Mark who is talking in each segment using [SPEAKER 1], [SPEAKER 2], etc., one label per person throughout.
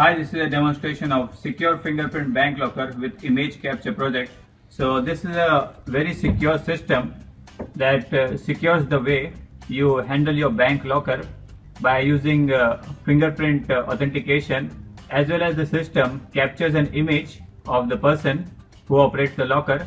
[SPEAKER 1] Hi, this is a demonstration of secure fingerprint bank locker with image capture project. So this is a very secure system that uh, secures the way you handle your bank locker by using uh, fingerprint uh, authentication as well as the system captures an image of the person who operates the locker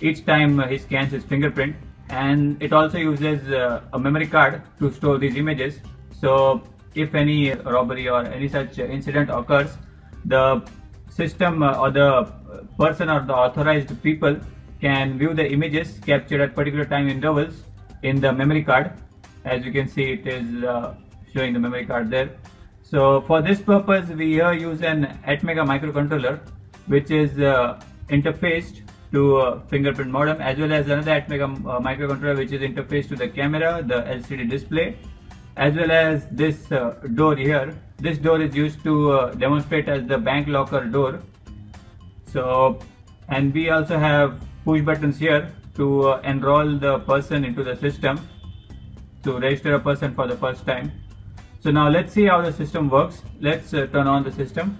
[SPEAKER 1] each time he scans his fingerprint and it also uses uh, a memory card to store these images so if any robbery or any such incident occurs, the system uh, or the person or the authorized people can view the images captured at particular time intervals in the memory card. As you can see, it is uh, showing the memory card there. So for this purpose, we here use an Atmega microcontroller, which is uh, interfaced to a fingerprint module as well as another Atmega uh, microcontroller which is interfaced to the camera, the LCD display as well as this uh, door here. This door is used to uh, demonstrate as the bank locker door. So and we also have push buttons here to uh, enroll the person into the system to register a person for the first time. So now let's see how the system works. Let's uh, turn on the system.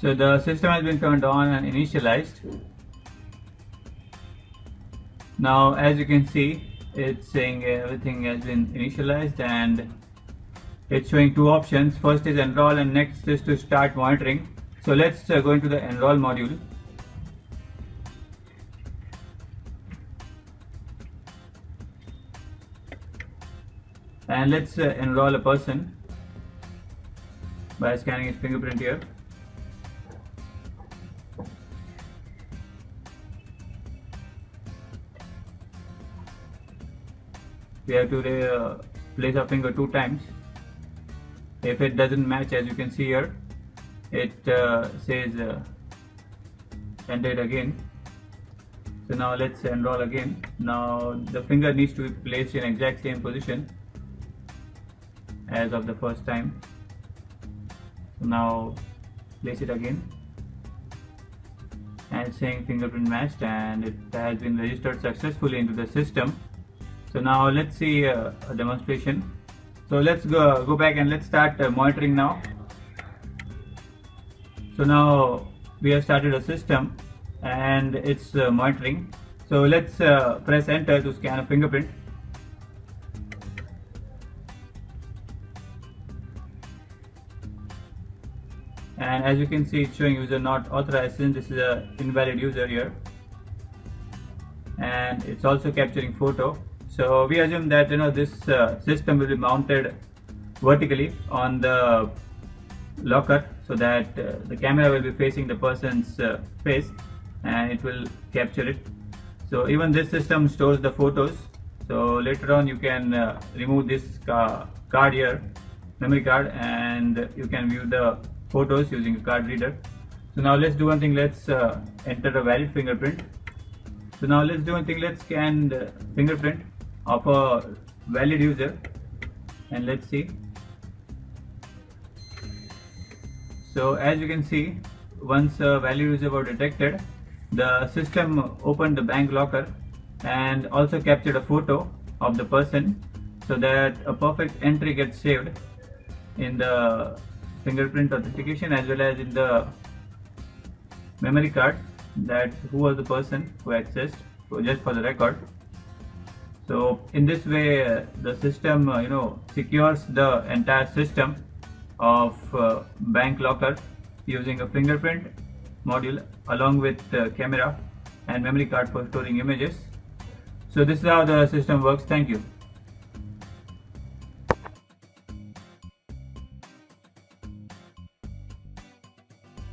[SPEAKER 1] So the system has been turned on and initialized now as you can see it's saying everything has been initialized and it's showing two options. First is enroll and next is to start monitoring. So let's uh, go into the enroll module. And let's uh, enroll a person by scanning his fingerprint here we have to uh, place our finger two times. If it doesn't match as you can see here it uh, says uh, enter it again. So now let's enroll again. Now the finger needs to be placed in exact same position as of the first time. So now place it again. And saying fingerprint matched and it has been registered successfully into the system so now let's see uh, a demonstration. So let's go, go back and let's start uh, monitoring now. So now we have started a system and it's uh, monitoring. So let's uh, press enter to scan a fingerprint. And as you can see it's showing user not authorized since this is a invalid user here. And it's also capturing photo so we assume that you know this uh, system will be mounted vertically on the locker so that uh, the camera will be facing the person's uh, face and it will capture it. So even this system stores the photos. So later on you can uh, remove this card here, memory card and you can view the photos using a card reader. So now let's do one thing, let's uh, enter a valid fingerprint. So now let's do one thing, let's scan the fingerprint of a valid user. And let's see. So as you can see once a valid user was detected the system opened the bank locker and also captured a photo of the person so that a perfect entry gets saved in the fingerprint authentication as well as in the memory card that who was the person who accessed so just for the record so in this way, uh, the system, uh, you know, secures the entire system of uh, bank locker using a fingerprint module along with camera and memory card for storing images. So this is how the system works. Thank you.